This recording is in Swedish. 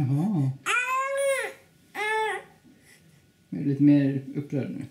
Jaha. Är du lite mer upprörd nu.